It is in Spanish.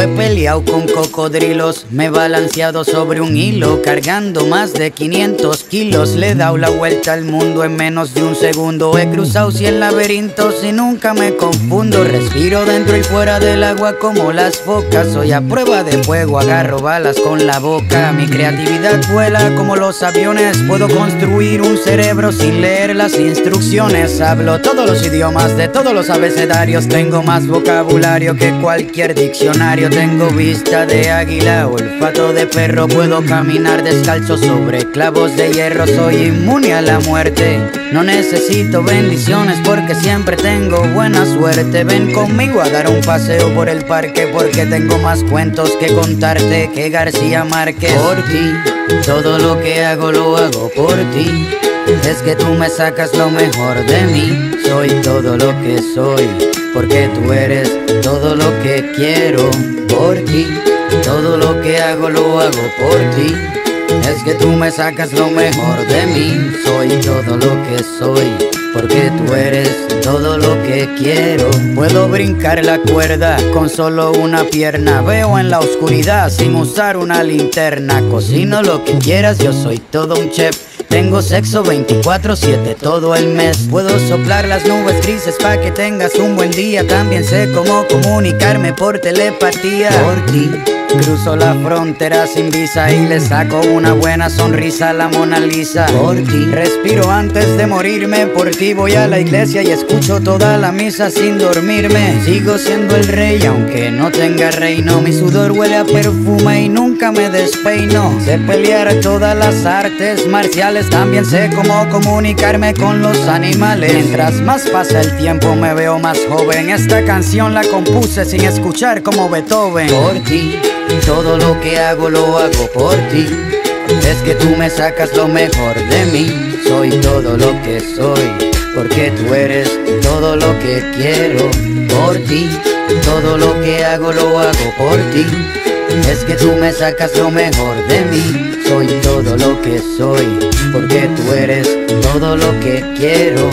He peleado con cocodrilos, me he balanceado sobre un hilo, cargando más de 500 kilos. Le he dado la vuelta al mundo en menos de un segundo. He cruzado 100 laberintos y nunca me confundo. Respiro dentro y fuera del agua como las focas. Soy a prueba de fuego, agarro balas con la boca. Mi creatividad vuela como los aviones. Puedo construir un cerebro sin leer las instrucciones. Hablo todos los idiomas de todos los abecedarios. Tengo más vocabulario que cualquier diccionario. Tengo vista de águila, olfato de perro. Puedo caminar descalzo sobre clavos de hierro. Soy inmune a la muerte. No necesito bendiciones porque siempre tengo buena suerte. Ven conmigo a dar un paseo por el parque porque tengo más cuentos que contarte que García Márquez. Por ti, todo lo que hago lo hago por ti. Es que tú me sacas lo mejor de mí. Soy todo lo que soy, porque tú eres todo lo que quiero por ti. Todo lo que hago lo hago por ti. Es que tú me sacas lo mejor de mí. Soy todo lo que soy, porque tú eres todo lo que quiero. Puedo brincar la cuerda con solo una pierna. Veo en la oscuridad sin usar una linterna. Cocino lo que quieras, yo soy todo un chef. Tengo sexo 24-7 todo el mes. Puedo soplar las nubes grises para que tengas un buen día. También sé cómo comunicarme por telepatía. Por ti. Cruzo la frontera sin visa y le saco una buena sonrisa a la Mona Lisa. Por ti. Respiro antes de morirme. Por ti voy a la iglesia y escucho toda la misa sin dormirme. Sigo siendo el rey aunque no tenga reino. Mi sudor huele a perfume y nunca me despeino. Sé pelear todas las artes marciales. También sé cómo comunicarme con los animales. Mientras más pasa el tiempo me veo más joven. Esta canción la compuse sin escuchar como Beethoven. Por ti. Todo lo que hago lo hago por ti. Es que tú me sacas lo mejor de mí. Soy todo lo que soy, porque tú eres todo lo que quiero por ti. Todo lo que hago lo hago por ti. Es que tú me sacas lo mejor de mí. Soy todo lo que soy, porque tú eres todo lo que quiero